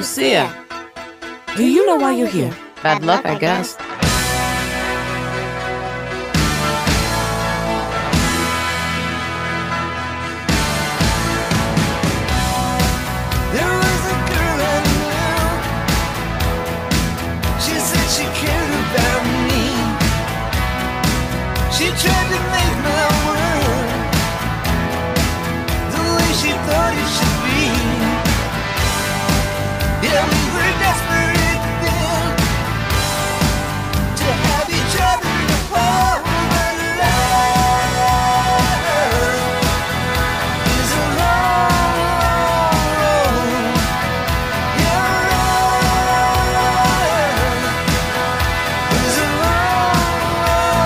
Lucia. Do you know why you're here? Bad luck, I guess. There was a girl I knew. She said she cared about me. She tried to make my world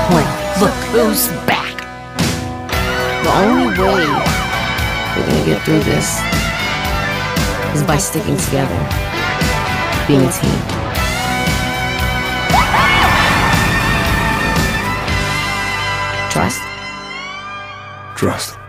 Look, who's back? The only way we're gonna get through this is by sticking together, being a team. Trust? Trust.